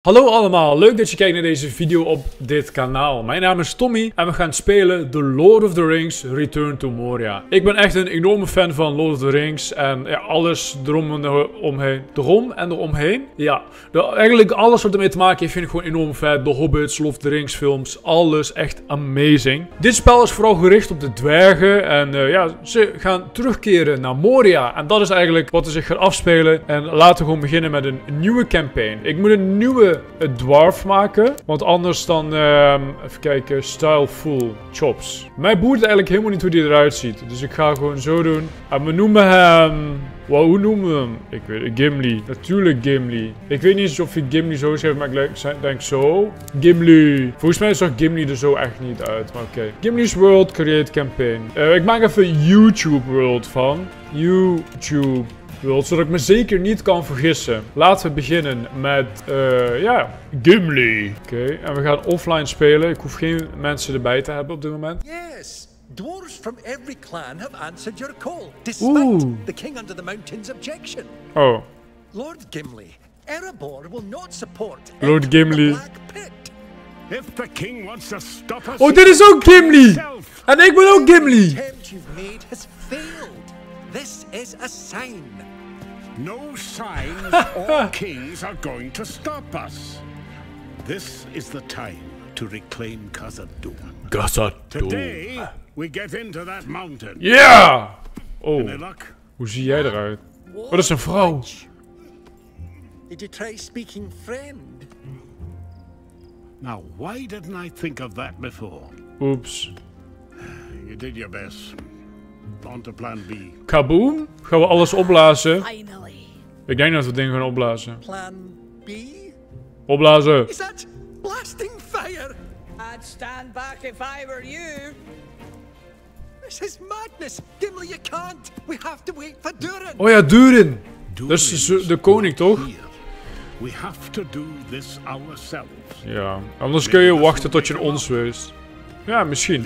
Hallo allemaal, leuk dat je kijkt naar deze video op dit kanaal. Mijn naam is Tommy en we gaan spelen The Lord of the Rings Return to Moria. Ik ben echt een enorme fan van Lord of the Rings en ja, alles erom en eromheen. Erom en eromheen? Ja, eigenlijk alles wat ermee te maken heeft vind ik gewoon enorm vet. De Hobbits, Lord of the Rings films, alles echt amazing. Dit spel is vooral gericht op de dwergen en uh, ja, ze gaan terugkeren naar Moria. En dat is eigenlijk wat er zich gaat afspelen. En laten we gewoon beginnen met een nieuwe campaign. Ik moet een nieuwe het dwarf maken. Want anders dan, um, even kijken, styleful chops. Mij boert eigenlijk helemaal niet hoe die eruit ziet. Dus ik ga gewoon zo doen. En we noemen hem... Wow, hoe noemen we hem? Ik weet het, Gimli. Natuurlijk Gimli. Ik weet niet of je Gimli zo schrijft, maar ik denk zo. Gimli. Volgens mij zag Gimli er zo echt niet uit, maar oké. Gimli's World Create Campaign. Uh, ik maak even YouTube World van. YouTube wilt, zodat ik me zeker niet kan vergissen. Laten we beginnen met, uh, ja, Gimli. Oké, en we gaan offline spelen. Ik hoef geen mensen erbij te hebben op dit moment. Yes. Dwarves from every clan have answered your call, despite Ooh. the king under the mountain's objection. Oh. Lord Gimli, Erebor will not support Lord Gimli. If the king wants to stop us, oh, dit is ook Gimli! En ik ben ook Gimli! The attempt you've made has failed. This is a sign. No signs or kings are going to stop us. This is the time to reclaim Khazad-dûm. Khazad-dûm. Today, we get into that mountain. Yeah! Oh, hoe zie jij eruit? Wat is een vrouw? Did you try speaking friend? Now, why didn't I think of that before? Oops. You did your best. On to plan B. Kaboom? Gaan we alles opblazen? Ik denk dat we het ding gaan opblazen. Plan B? Opblazen. Is that blasting fire? I'd stand back if I were you. This is madness. Gimli, you can't. We have to wait for Durin. Oh ja, Durin. Dat is de, koning, toch? We have to do this ourselves. Ja, anders kun je wachten tot je ons wees. Ja, misschien.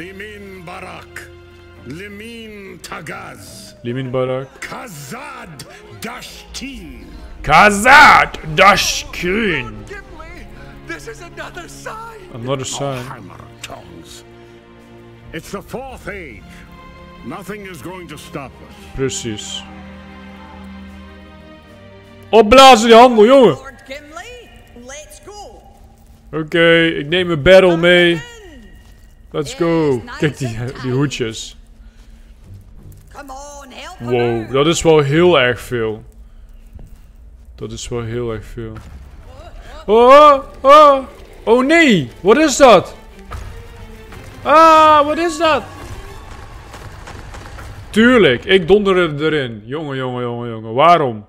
Limin Tagaz. Limin Barak. Kazad Dashkin. Kazad Dashkin. This is another sign. Another sign. hammer tongues. It's the fourth age. Nothing is going to stop us. Precies. Opblazen die handel, jongen. Lord Gimli, let's go. Oké, okay, ik neem mijn barrel mee. Let's go. Kijk die, die hoedjes. Wow, dat is wel heel erg veel. Dat is wel heel erg veel. Oh, oh, oh nee, wat is dat? Ah, wat is dat? Tuurlijk, ik donderde erin. Jongen, jongen, jongen, jongen. Waarom?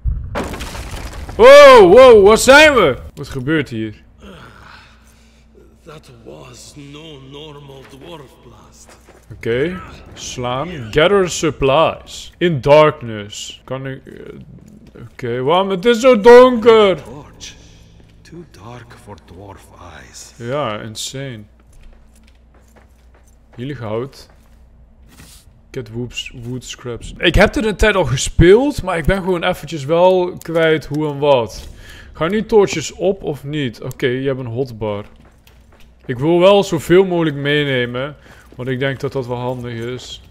Wow, wow, waar zijn we? Wat gebeurt hier? That was no normal dwarf blast. Oké, okay. slaan. Gather supplies. In darkness. Kan ik... Uh, Oké, okay. waarom? Het is zo donker! Torch. Too dark for dwarf eyes. Ja, insane. Jullie hout. Get whoops, wood scraps. Ik heb dit een tijd al gespeeld, maar ik ben gewoon eventjes wel kwijt hoe en wat. Gaan nu torches op of niet? Oké, okay, je hebt een hotbar. Ik wil wel zoveel mogelijk meenemen. Want ik denk dat dat wel handig is.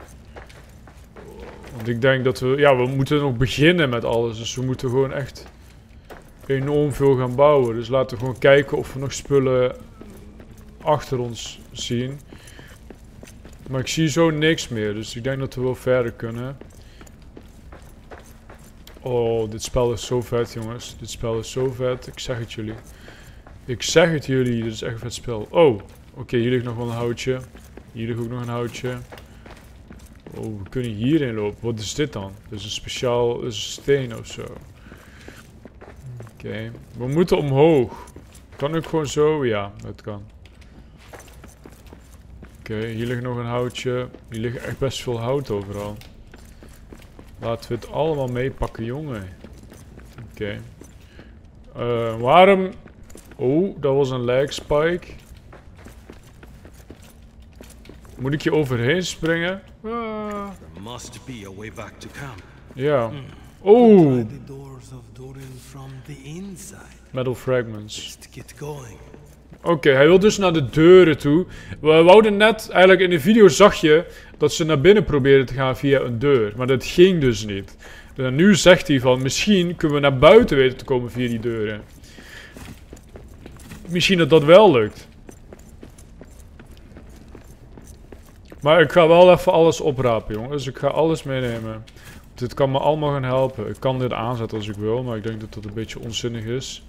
Want ik denk dat we... Ja, we moeten nog beginnen met alles. Dus we moeten gewoon echt enorm veel gaan bouwen. Dus laten we gewoon kijken of we nog spullen achter ons zien. Maar ik zie zo niks meer. Dus ik denk dat we wel verder kunnen. Oh, dit spel is zo vet, jongens. Dit spel is zo vet. Ik zeg het jullie. Ik zeg het jullie. Dit is echt een vet spel. Oh, oké. hier ligt nog wel een houtje. Hier ligt ook nog een houtje. Oh, we kunnen hierin lopen. Wat is dit dan? Dit is een speciaal een steen of zo. Oké. We moeten omhoog. Kan ik gewoon zo? Ja, dat kan. Oké, hier ligt nog een houtje. Hier ligt echt best veel hout overal. Laten we het allemaal meepakken, jongen. Oké. Uh, waarom... Oh, dat was een lag spike. Moet ik je overheen springen? Ah. Ja. The inside. metal fragments. Oké, hij wil dus naar de deuren toe. We wouden net, eigenlijk in de video zag je dat ze naar binnen probeerden te gaan via een deur. Maar dat ging dus niet. En nu zegt hij van, misschien kunnen we naar buiten weten te komen via die deuren. Misschien dat dat wel lukt. Maar ik ga wel even alles oprapen, jongens. Ik ga alles meenemen. Dit kan me allemaal gaan helpen. Ik kan dit aanzetten als ik wil, maar ik denk dat dat een beetje onzinnig is.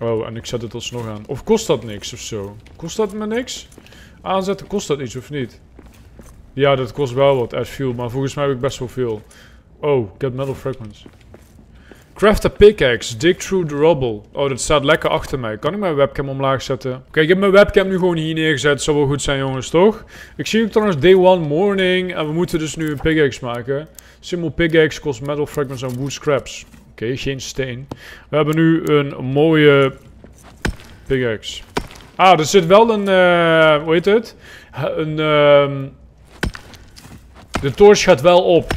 Oh, en ik zet het alsnog aan. Of kost dat niks of zo? Kost dat me niks? Aanzetten kost dat iets of niet? Ja, dat kost wel wat as fuel, maar volgens mij heb ik best wel veel. Oh, get metal fragments. Craft a pickaxe, dig through the rubble. Oh, dat staat lekker achter mij. Kan ik mijn webcam omlaag zetten? Oké, ik heb mijn webcam nu gewoon hier neergezet. Zou wel goed zijn, jongens, toch? Ik zie ook trouwens day one morning. En we moeten dus nu een pickaxe maken. Simple pickaxe kost metal fragments en wood scraps. Oké, geen steen. We hebben nu een mooie pickaxe. Ah, er zit wel een, eh, hoe heet het? Een, ehm, de torch gaat wel op,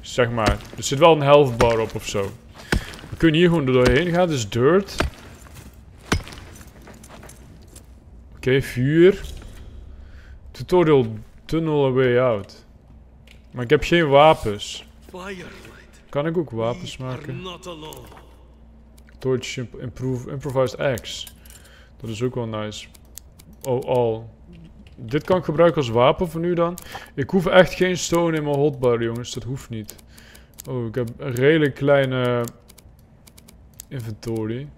zeg maar. Er zit wel een health bar op of zo. Kunnen hier gewoon er doorheen gaan, dus dirt. Oké, vuur. Tutorial tunnel a way out. Maar ik heb geen wapens. Kan ik ook wapens maken? Torch imp- improve, improvised axe. Dat is ook wel nice. Oh, al. Dit kan ik gebruiken als wapen voor nu dan. Ik hoef echt geen stone in mijn hotbar, jongens. Dat hoeft niet. Oh, ik heb een redelijk kleine inventory.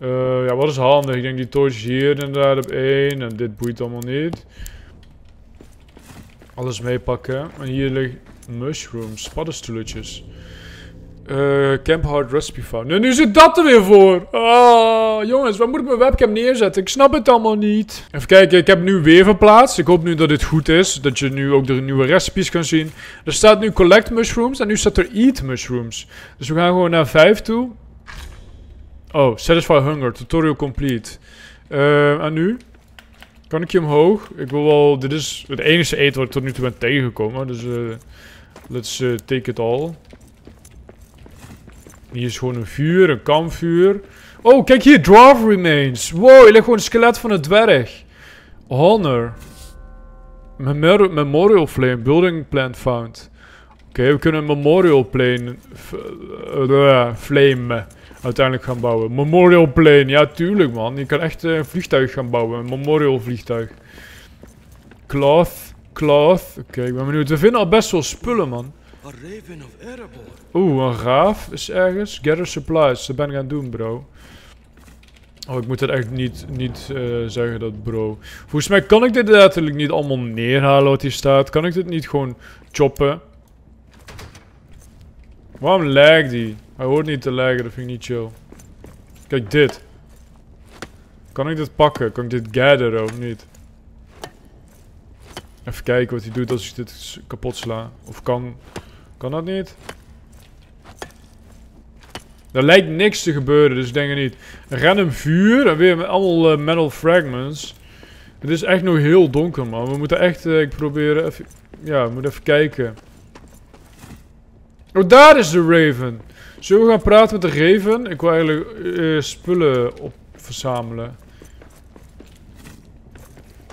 Eh, ja, wat is handig? Ik denk die torch hier inderdaad op één. En dit boeit allemaal niet. Alles meepakken. En hier liggen mushrooms, paddenstoeletjes. Eh, Camp Hard Recipe Found. Nu zit dat er weer voor. Ah, jongens, waar moet ik mijn webcam neerzetten? Ik snap het allemaal niet. Even kijken, ik heb nu weer verplaatst. Ik hoop nu dat dit goed is. Dat je nu ook de nieuwe recipes kan zien. Er staat nu Collect Mushrooms en nu staat er Eat Mushrooms. Dus we gaan gewoon naar 5 toe. Oh, Satisfy Hunger. Tutorial complete. Eh, en nu? Kan ik je omhoog? Ik wil wel... Dit is het enige eten wat ik tot nu toe ben tegengekomen. Dus eh let's take it all. Hier is gewoon een vuur, een kampvuur. Oh, kijk hier, dwarf remains. Wow, hier ligt gewoon een skelet van een dwerg. Honor. Memor memorial flame, building plant found. Oké, we kunnen een memorial plane, eh, eh, flame uiteindelijk gaan bouwen. Memorial plane, ja tuurlijk man. Je kan echt eh, een vliegtuig gaan bouwen, een memorial vliegtuig. Cloth, cloth. Oké, ik ben benieuwd. We vinden al best wel spullen man. Raven of Erebor. Oeh, een raaf is ergens. Gather supplies. Dat ben ik aan het doen, bro. Oh, ik moet het echt niet, niet eh, zeggen dat bro. Volgens mij kan ik dit letterlijk niet allemaal neerhalen wat hier staat. Kan ik dit niet gewoon choppen? Waarom lag die? Hij hoort niet te laggen, dat vind ik niet chill. Kijk dit. Kan ik dit pakken? Kan ik dit gatheren of niet? Even kijken wat hij doet als ik dit kapot sla. Of kan... Kan dat niet? Er lijkt niks te gebeuren, dus ik denk het niet. Random vuur en weer met allemaal eh, metal fragments. Het is echt nog heel donker, man. We moeten echt... eh, ik probeer even... Ja, we moeten even kijken. Oh, daar is de Raven. Zullen we gaan praten met de Raven? Ik wil eigenlijk eh, spullen op verzamelen.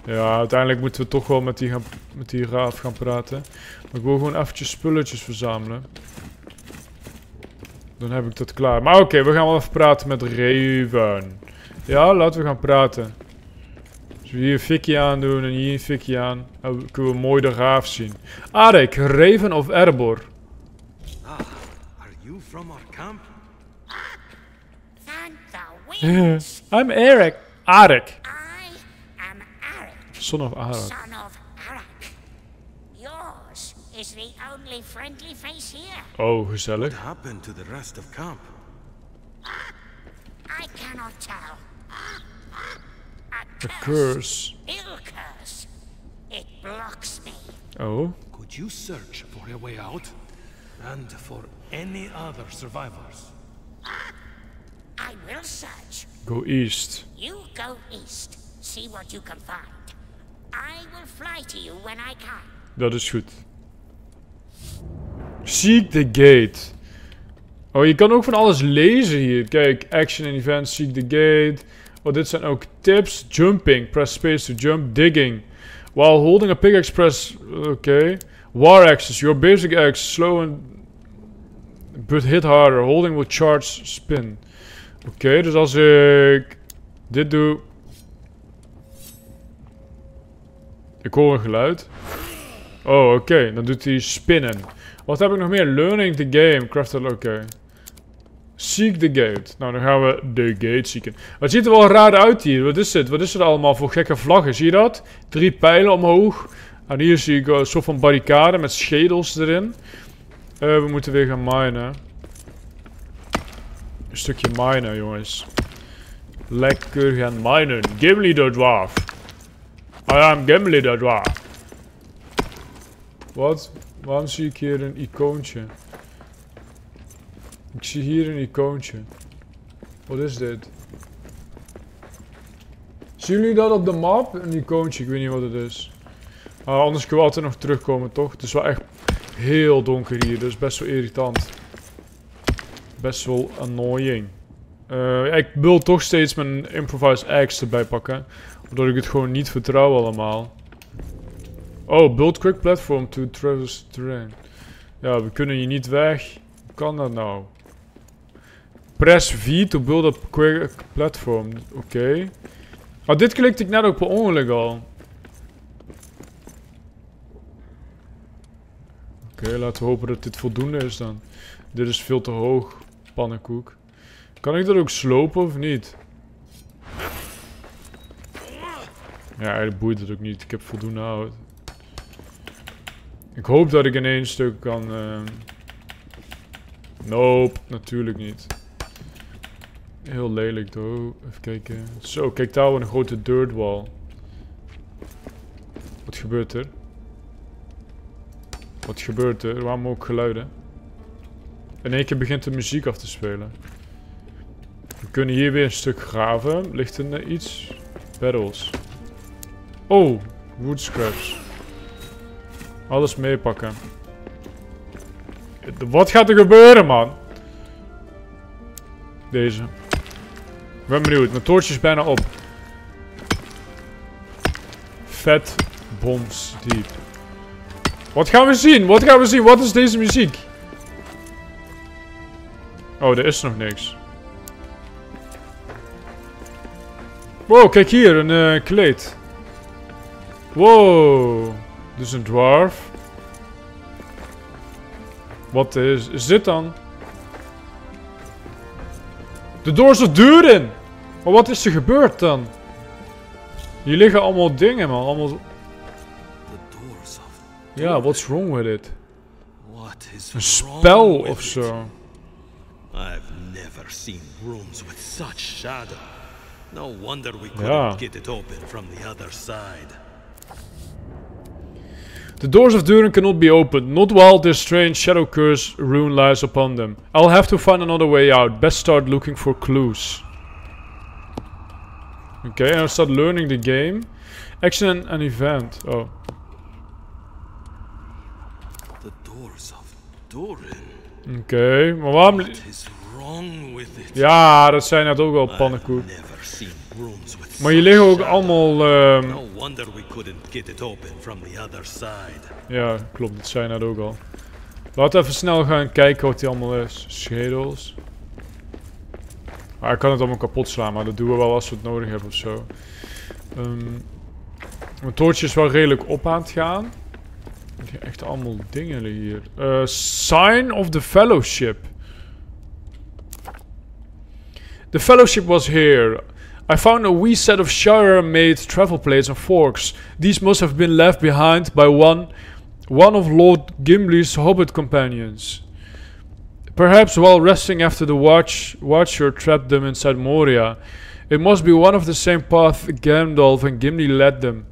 Ja, uiteindelijk moeten we toch wel met die, gaan, met die raaf gaan praten. Maar ik wil gewoon eventjes spulletjes verzamelen. Dan heb ik dat klaar. Maar oké, we gaan wel even praten met Raven. Ja, laten we gaan praten. Als we hier een fikje aandoen en hier een fikje aan, dan kunnen we mooi de raaf zien. Arek, Raven of Erebor? Ah, are you from our camp? I'm Eric. Arek. I am Arak, Son of Arak. The friendly face here. Oh, gezellig. What happened to the rest of camp? I cannot tell. A The curse. curse. Ill curse. It blocks me. Oh. Could you search for a way out? And for any other survivors? I will search. Go east. You go east. See what you can find. I will fly to you when I can. Dat is goed. Seek the gate. Oh, je kan ook van alles lezen hier. Kijk, action and events, seek the gate. Oh, dit zijn ook tips. Jumping, press space to jump. Digging. While holding a pickaxe, press... Oké. War axes, your basic axe. Slow and... But hit harder. Holding will charge spin. Oké, dus als ik... Dit doe... Ik hoor een geluid. Oh, oké. Dan doet hij spinnen. Wat heb ik nog meer? Learning the game. Crafted, oké. Seek the gate. Nou, dan gaan we de gate zieken. Het ziet er wel raar uit hier. Wat is dit? Wat is er allemaal voor gekke vlaggen? Zie je dat? Drie pijlen omhoog. En hier zie ik een soort van barricade met schedels erin. Uh, we moeten weer gaan minen. Een stukje minen, jongens. Lekker gaan minen. Gimli de dwarf. I am Gimli de dwarf. Wat? Waarom zie ik hier een icoontje? Ik zie hier een icoontje. Wat is dit? Zien jullie dat op de map? Een icoontje, ik weet niet wat het is. Ah, anders kunnen we altijd nog terugkomen, toch? Het is wel echt heel donker hier, dus best wel irritant. Best wel annoying. Uh, ik wil toch steeds mijn improvised axe erbij pakken. Omdat ik het gewoon niet vertrouw allemaal. Oh, build quick platform to traverse terrain. Ja, we kunnen hier niet weg. Hoe kan dat nou? Press V to build a quick platform. Oké. Okay. Oh, dit klikte ik net ook per ongeluk al. Oké, laten we hopen dat dit voldoende is dan. Dit is veel te hoog, pannenkoek. Kan ik dat ook slopen of niet? Ja, eigenlijk boeit het ook niet. Ik heb voldoende hout. Ik hoop dat ik in één stuk kan... Uh... Nope, natuurlijk niet. Heel lelijk, though. Even kijken. Zo, kijk daar een grote dirt wall. Wat gebeurt er? Wat gebeurt er? Waarom ook geluiden? In één keer begint de muziek af te spelen. We kunnen hier weer een stuk graven. Ligt er iets? Barrels. Oh, wood scraps. Alles meepakken. Wat gaat er gebeuren, man? Deze. Ik ben benieuwd. Mijn toortje is bijna op. Vet bombs diep. Wat gaan we zien? Wat gaan we zien? Wat is deze muziek? Oh, er is nog niks. Wow, kijk hier. Een uh, kleed. Wow. Dus een dwarf. Wat is, is dit dan? De doors of Durin! Maar wat is er gebeurd dan? Hier liggen allemaal dingen, man. Allemaal... Ja, what's wrong with it? Een spel of zo. I've never seen rooms with such shadow. No wonder we couldn't get it open from the other side. The doors of Durin cannot be opened, not while this strange shadow curse rune lies upon them. I'll have to find another way out. Best start looking for clues. Okay, I'll start learning the game. Action and an event. Oh. The doors of Durin. Okay, maar waarom... What is wrong with it? Ja, dat zijn net ook wel pannenkoek. Maar je liggen ook allemaal... Um... No wonder we couldn't get it open from the other side. Ja, klopt. Dat zei net ook al. Laten we even snel gaan kijken wat die allemaal is. Schedels. Ah, ik kan het allemaal kapot slaan, maar dat doen we wel als we het nodig hebben of zo. Um, mijn toortje is wel redelijk op aan het gaan. Er echt allemaal dingen hier. Uh, sign of the Fellowship. The Fellowship was here. I found a wee set of Shire-made travel plates and forks. These must have been left behind by one, one of Lord Gimli's hobbit companions. Perhaps while resting after the watch, Watcher trapped them inside Moria. It must be one of the same path Gandalf and Gimli led them.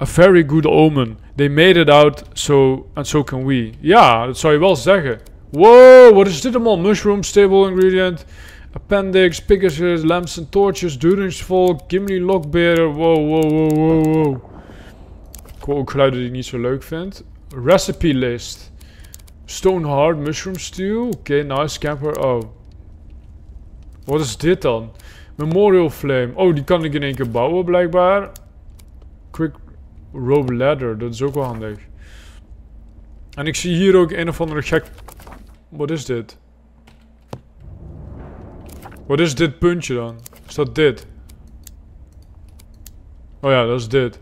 A very good omen. They made it out, so and so can we. Ja, dat zou je wel zeggen. Wow, wat is dit allemaal? Mushroom, stable ingredient. Appendix, Pegasus, lamps en torches, Duringsvolk, Gimli Lockbearer. Wow, wow, wow, wow, wow. Ik hoor ook geluiden die ik niet zo leuk vind. Recipe list. Stone Hard Mushroom Stew. Oké, nice camper. Oh. Wat is dit dan? Memorial Flame. Oh, die kan ik in één keer bouwen blijkbaar. Quick Rope Ladder. Dat is ook wel handig. En ik zie hier ook een of andere gek... Wat is dit? Wat is dit puntje dan? Is dat dit? Oh ja, dat is dit.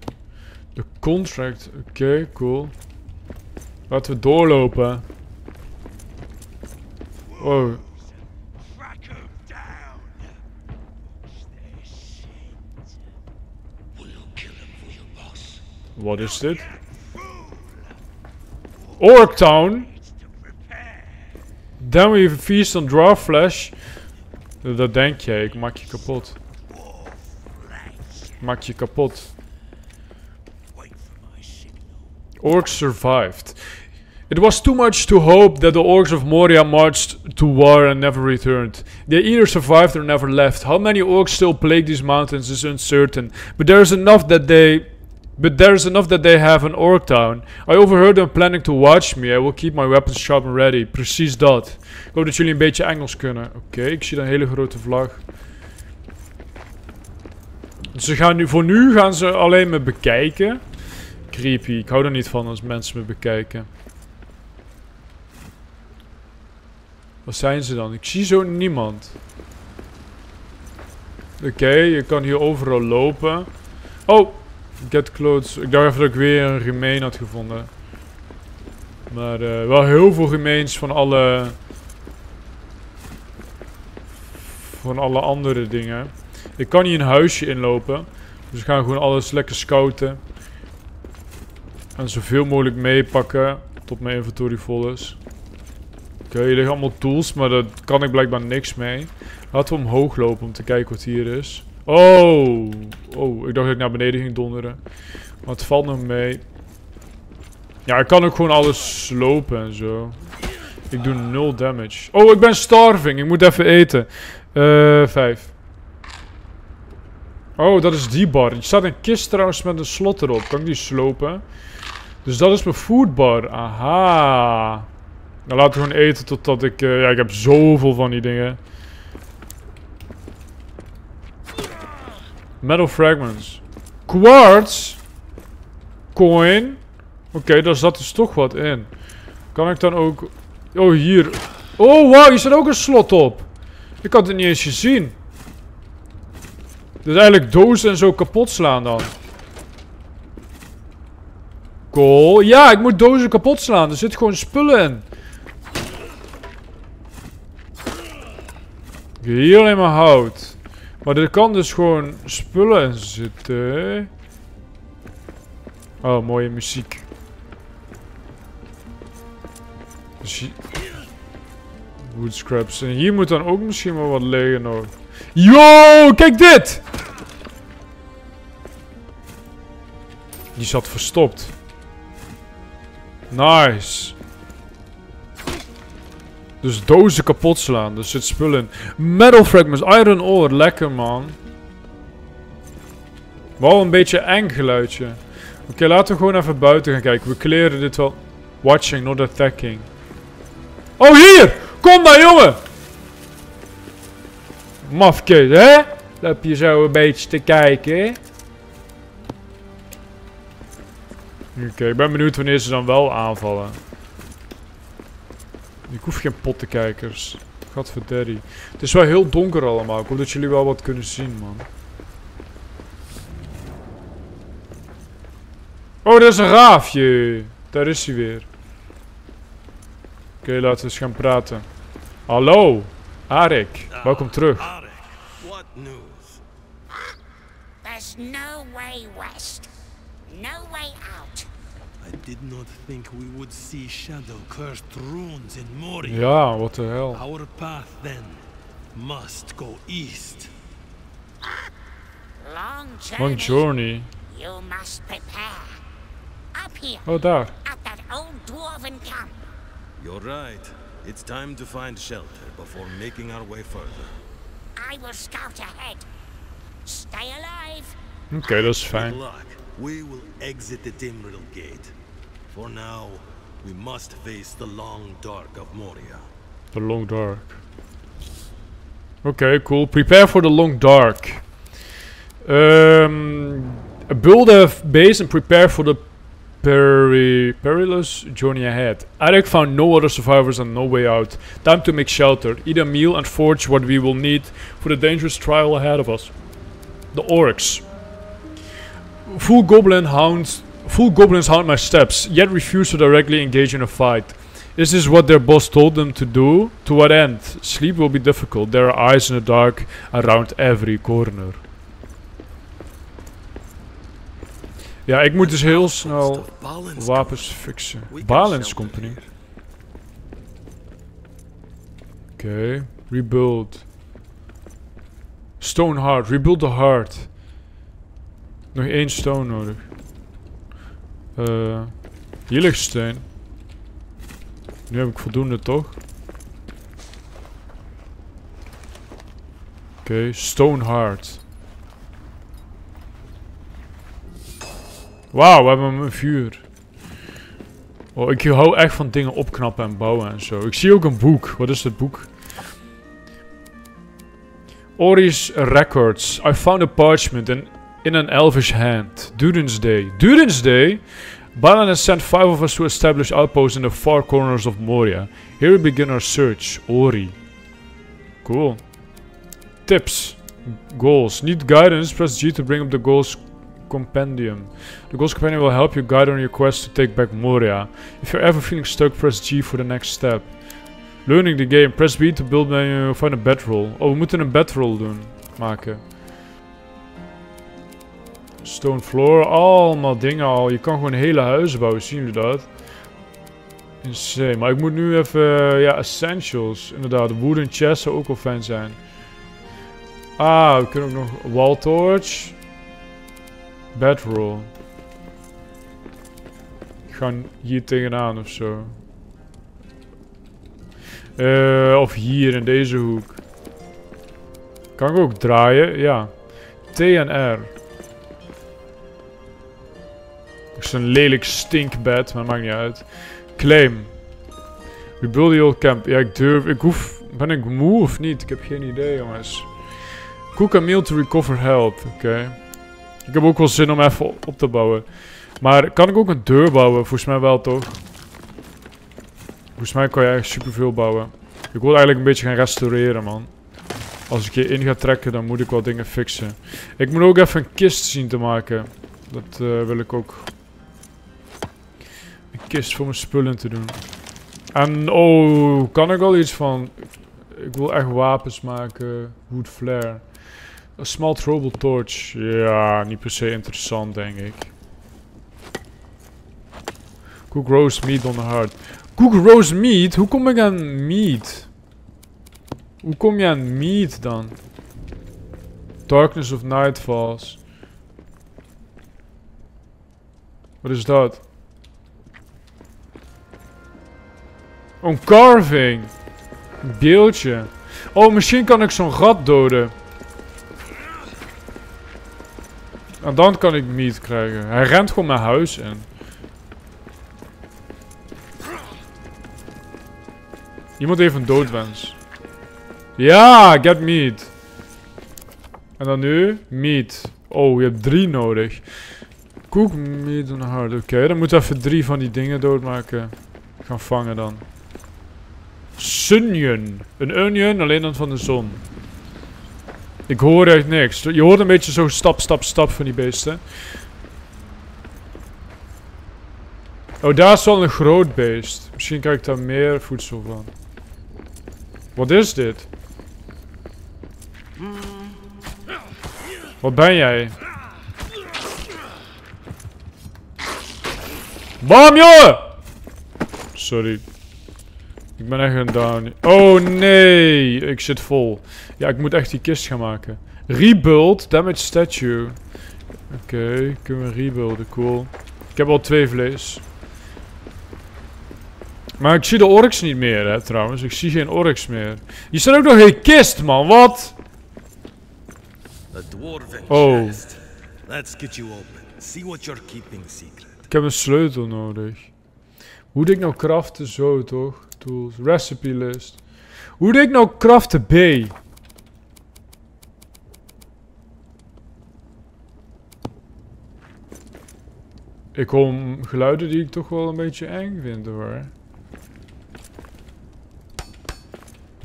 De contract. Oké, cool. Laten we doorlopen. Oh. Wat is dit? Orktown? Then we feast on draw flesh. Dat denk je, ik maak je kapot. Ik maak je kapot. Orcs survived. It was too much to hope that the orcs of Moria marched to war and never returned. They either survived or never left. How many orcs still plague these mountains is uncertain, but there's enough that they but there's enough that they have an orc town. I overheard them planning to watch me. I will keep my weapons sharp and ready. Precies dat. Ik hoop dat jullie een beetje Engels kunnen. Oké, ik zie een hele grote vlag. Ze gaan nu, voor nu gaan ze alleen me bekijken. Creepy. Ik hou er niet van als mensen me bekijken. Wat zijn ze dan? Ik zie zo niemand. Oké, je kan hier overal lopen. Oh, get clothes. Ik dacht even dat ik weer een remain had gevonden. Maar uh, wel heel veel remains van alle... Van alle andere dingen. Ik kan hier een huisje inlopen. Dus we gaan gewoon alles lekker scouten. En zoveel mogelijk meepakken. Tot mijn inventory vol is. Oké, hier liggen allemaal tools. Maar daar kan ik blijkbaar niks mee. Laten we omhoog lopen om te kijken wat hier is. Oh! Oh, ik dacht dat ik naar beneden ging donderen. Het valt nog mee. Ja, ik kan ook gewoon alles slopen en zo. Ik doe nul damage. Oh, ik ben starving. Ik moet even eten. Eh, vijf. Oh, dat is die bar. Er staat een kist trouwens met een slot erop. Kan ik die slopen? Dus dat is mijn foodbar. Aha. Dan laten we gewoon eten totdat ik... Uh, ja, ik heb zoveel van die dingen. Metal fragments. Quartz. Coin. Oké, daar zat dus toch wat in. Kan ik dan ook... Oh, hier. Oh, wow, hier staat ook een slot op. Ik had het niet eens gezien. Dus eigenlijk dozen en zo kapot slaan dan. Cool. Ja, ik moet dozen kapot slaan. Er zit gewoon spullen in. Hier alleen maar hout. Maar er kan dus gewoon spullen zitten. Oh, mooie muziek. Dus Wood scraps. En hier moet dan ook misschien wel wat liggen nog. Yo, kijk dit! Die zat verstopt. Nice. Dus dozen kapot slaan. Er zit spullen in. Metal fragments. Iron ore. Lekker man. Wel een beetje eng geluidje. Oké, laten we gewoon even buiten gaan kijken. We kleren dit wel. Watching, not attacking. Oh, hier! Kom dan, jongen! Mafkees, hè? Loop je zo een beetje te kijken? Oké, ik ben benieuwd wanneer ze dan wel aanvallen. Ik hoef geen pottenkijkers. Gadverderi. Het is wel heel donker allemaal. Ik hoop dat jullie wel wat kunnen zien, man. Oh, dat is een raafje. Daar is hij weer. Oké, laten we eens gaan praten. Hallo, Arik. Welkom terug. Arik, what news? There's no way west. No way out. I did not think we would see shadow-cursed runes in Moria. Ja, what the hell. Our path, then, must go east. Long journey. Long journey. You must prepare. Up here, Oh, daar. at that old dwarven camp. You're right. It's time to find shelter before making our way further. I will scout ahead. Stay alive. Okay, that's fine. Good luck. We will exit the Timrill Gate. For now, We must face the long dark of Moria. The long dark. Okay, cool. Prepare for the long dark. Um, build a base and prepare for the peri perilous journey ahead. Eric found no other survivors and no way out. Time to make shelter, eat a meal and forge what we will need for the dangerous trial ahead of us. The orcs. Full goblin hounds full goblins hound my steps, yet refuse to directly engage in a fight. Is this what their boss told them to do? To what end? Sleep will be difficult. There are eyes in the dark around every corner. Ja, ik moet dus heel snel wapens fixen. Balance Company. Oké, rebuild. Stone heart, rebuild the heart. Nog één stone nodig. Eh, hier ligt steen. Nu heb ik voldoende toch? Oké, stone heart. Wauw, we hebben een vuur. Oh, ik hou echt van dingen opknappen en bouwen en zo. Ik zie ook een boek. Wat is dit boek? Ori's Records. I found a parchment in, in an elvish hand. Durin's Day. Durin's Day? Balan has sent five of us to establish outposts in the far corners of Moria. Here we begin our search. Ori. Cool. Tips. Goals. Need guidance? Press G to bring up the goals compendium. The goals compendium will help you guide on your quest to take back Moria. If you're ever feeling stuck, press G for the next step. Learning the game. Press B to build menu. Find a bedroll. Oh, we moeten een bedroll doen. Maken. Stone floor. Allemaal dingen al. Je kan gewoon hele huizen bouwen. Zien jullie dat? Insane. Maar ik moet nu even... ja, essentials. Inderdaad. Wooden chest zou ook wel fijn zijn. Ah, we kunnen ook nog... Wall torch. Bedroll. Ik ga hier tegenaan of zo. Eh, of hier in deze hoek. Kan ik ook draaien? Ja. T en R. Een lelijk stinkbed, maar maakt niet uit. Claim. Rebuild the old camp. Ja, ik durf. Ik hoef. Ben ik moe of niet? Ik heb geen idee, jongens. Cook a meal to recover health. Oké. Ik heb ook wel zin om even op op te bouwen. Maar kan ik ook een deur bouwen? Volgens mij wel, toch? Volgens mij kan je echt superveel bouwen. Ik wil eigenlijk een beetje gaan restaureren, man. Als ik hierin ga trekken, dan moet ik wel dingen fixen. Ik moet ook even een kist zien te maken. Dat eh, wil ik ook. Kist voor mijn spullen te doen. En, oh, kan ik al iets van... Ik wil echt wapens maken. Wood flare. Een small trouble torch. Ja, niet per se interessant, denk ik. Cook roast meat on the heart. Cook roast meat? Hoe kom ik aan meat? Hoe kom je aan meat dan? Darkness of night falls. Wat is dat? Een carving. Een beeldje. Oh, misschien kan ik zo'n gat doden. En dan kan ik meat krijgen. Hij rent gewoon mijn huis in. Iemand heeft een doodwens. Ja, get meat. En dan nu? Meat. Oh, je hebt drie nodig. Cook meat on hard. Oké, dan moeten we even drie van die dingen doodmaken. Gaan vangen dan. Sunyon. Een onion, alleen dan van de zon. Ik hoor echt niks. Je hoort een beetje zo stap, stap, stap van die beesten. Oh, daar is wel een groot beest. Misschien krijg ik daar meer voedsel van. Wat is dit? Wat ben jij? Bam, jongen! Sorry. Ik ben echt een down. Oh nee, ik zit vol. Ja, ik moet echt die kist gaan maken. Rebuild, damage statue. Oké, kunnen we rebuilden, cool. Ik heb al twee vlees. Maar ik zie de orks niet meer, hè, trouwens. Ik zie geen orks meer. Hier staat ook nog een kist, man. Wat? Oh. chest. Let's get you open. See what you're keeping secret. Ik heb een sleutel nodig. Hoe ik nou craften? Zo toch? Tools. Recipe list. Hoe moet ik nou craften? B. Ik hoor geluiden die ik toch wel een beetje eng vind hoor.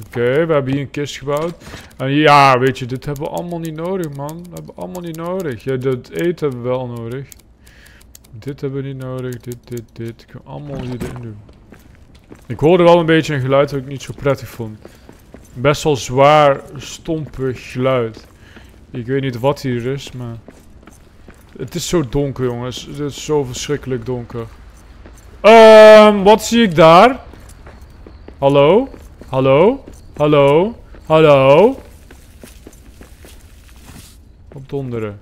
Oké, we hebben hier een kist gebouwd. En ja, weet je, dit hebben we allemaal niet nodig, man. Dat hebben we allemaal niet nodig. Ja, dat eten hebben we wel nodig. Dit hebben we niet nodig. Dit, dit, dit. Ik kan allemaal hierin doen. Ik hoorde wel een beetje een geluid dat ik niet zo prettig vond. Best wel zwaar, stompig geluid. Ik weet niet wat hier is, maar... Het is zo donker, jongens. Het is zo verschrikkelijk donker. Ehm, wat zie ik daar? Hallo? Hallo? Hallo? Hallo? Op donderen.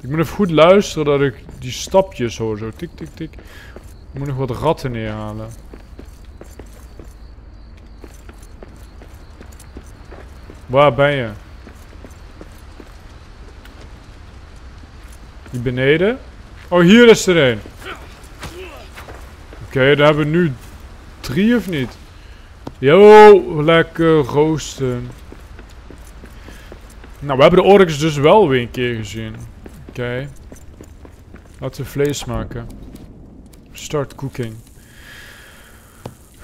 Ik moet even goed luisteren dat ik die stapjes hoor. Zo tik, tik, tik. Ik moet nog wat ratten neerhalen. Waar ben je? Hier beneden? Oh, hier is er een. Oké, daar hebben we nu drie of niet? Yo, lekker roosten. Nou, we hebben de orks dus wel weer een keer gezien. Oké. Laten we vlees maken. Start cooking.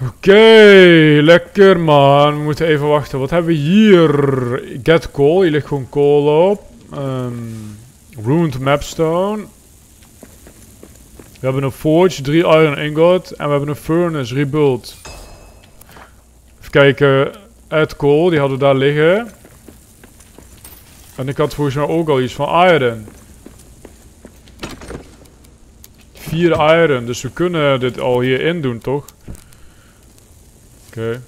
Oké, lekker man. We moeten even wachten. Wat hebben we hier? Get coal. Hier ligt gewoon coal op. Um, ruined mapstone. We hebben een forge, drie iron ingot. En we hebben een furnace rebuild. Even kijken. Add coal, die hadden we daar liggen. En ik had volgens mij ook al iets van iron. Vier iron, dus we kunnen dit al hierin doen, toch? Oké.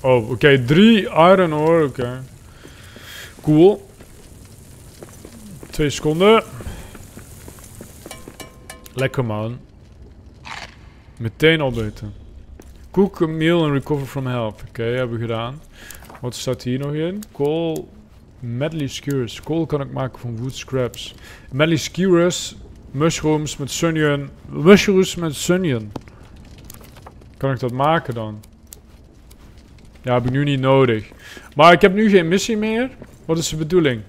Oh, oké. Drie iron ore, oké. Cool. Twee seconden. Lekker, man. Meteen opeten. Cook a meal and recover from health. Oké, hebben we gedaan. Wat staat hier nog in? Coal, medley skewers. Coal kan ik maken van wood scraps. Medley skewers, mushrooms met sunnion. Mushrooms met sunnion. Kan ik dat maken dan? Ja, heb ik nu niet nodig. Maar ik heb nu geen missie meer. Wat is de bedoeling?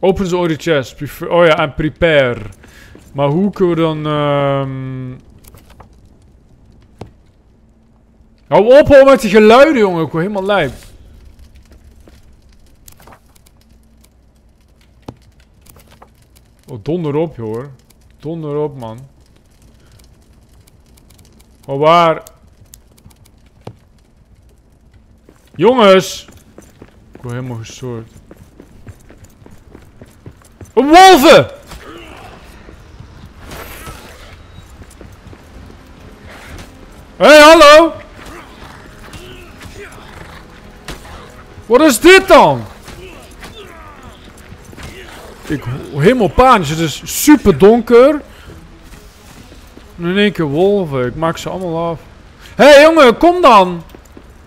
Open the order chest. Oh ja, en prepare. Maar hoe kunnen we dan... Um... Hou op hoor met die geluiden, jongen. Ik word helemaal lijp. Oh, donder op, hoor. Donder op, man. Oh, waar? Jongens! Ik word helemaal gestoord. Een wolven! Hé, hey, hallo! Wat is dit dan? Ik helemaal panisch. Het is super donker. In één keer wolven. Ik maak ze allemaal af. Hé hey, jongen, kom dan.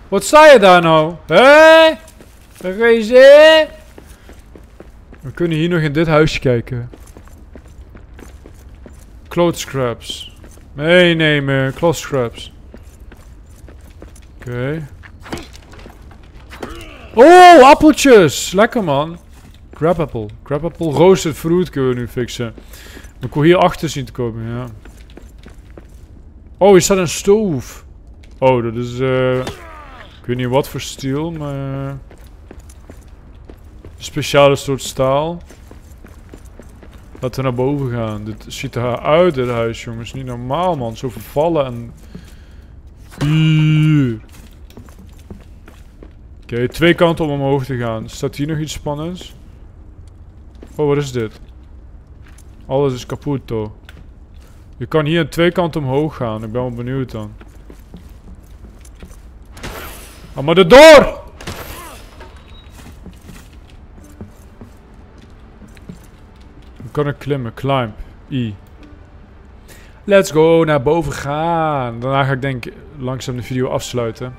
Wat sta je daar nou? Hé? Hey? We kunnen hier nog in dit huisje kijken. Cloth scraps. Meenemen. Cloth scraps. Oké. Oh, appeltjes. Lekker man. Crab apple. Crab apple. Roasted fruit kunnen we nu fixen. Ik wil hier achter zien te komen, ja. Oh, hier staat een stoof. Oh, dat is... eh. ik weet niet wat voor steel, maar... een speciale soort staal. Laten we naar boven gaan. Dit ziet er uit, dit huis, jongens. Niet normaal, man. Zo vervallen en... Oké, twee kanten om omhoog te gaan. Staat hier nog iets spannends? Oh, wat is dit? Alles is kapot, toch? Je kan hier twee kanten omhoog gaan. Ik ben wel benieuwd dan. Ga maar erdoor! Dan kan ik klimmen. Climb. I. Let's go. Naar boven gaan. Daarna ga ik denk langzaam de video afsluiten.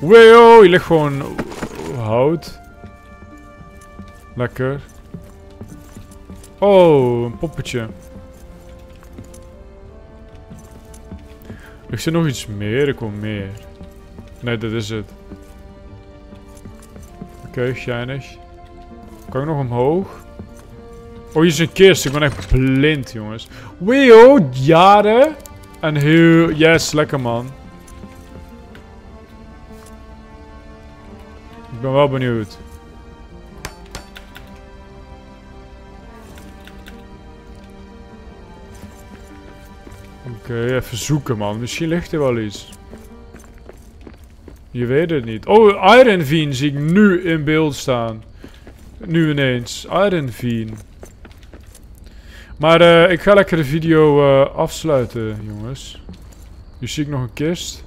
Weo, je ligt gewoon hout. Lekker. Oh, een poppetje. Ik zie nog iets meer. Ik wil meer. Nee, dit is het. Oké, okay. Kan ik nog omhoog? Oh, hier is een kist. Ik ben echt blind, jongens. Weo, jaren. En heel... Yes, lekker man. Ik ben wel benieuwd. Oké, even zoeken man. Misschien ligt er wel iets. Je weet het niet. Oh, Iron Veen zie ik nu in beeld staan. Nu ineens. Iron Veen. Maar uh, ik ga lekker de video uh, afsluiten, jongens. Hier zie ik nog een kist.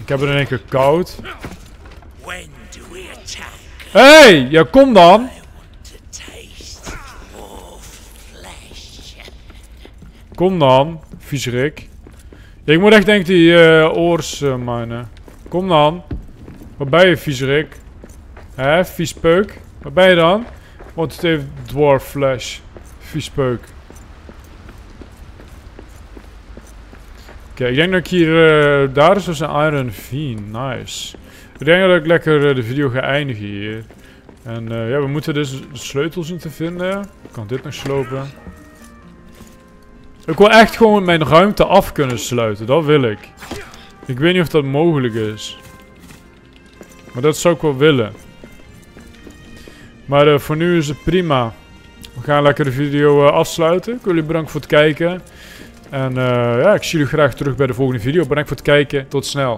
Ik heb er in één keer koud. Hé, hey, ja kom dan. Kom dan, viezerik. Ik moet echt denken die uh, oors uh, minen. Kom dan. Waar ben je, viezerik? Hé, viespeuk. Waar ben je dan? Want het heeft dwarf flash. Viespeuk. Oké, ik denk dat ik hier... Uh, daar is dus een Iron Fiend. Nice. Ik denk dat ik lekker de video ga eindigen hier. En ja, we moeten dus de sleutels zien te vinden. Ik kan dit nog slopen. Ik wil echt gewoon mijn ruimte af kunnen sluiten. Dat wil ik. Ik weet niet of dat mogelijk is. Maar dat zou ik wel willen. Maar uh, voor nu is het prima. We gaan lekker de video uh, afsluiten. Ik wil jullie bedanken voor het kijken. En uh, ja, ik zie jullie graag terug bij de volgende video. Bedankt voor het kijken. Tot snel.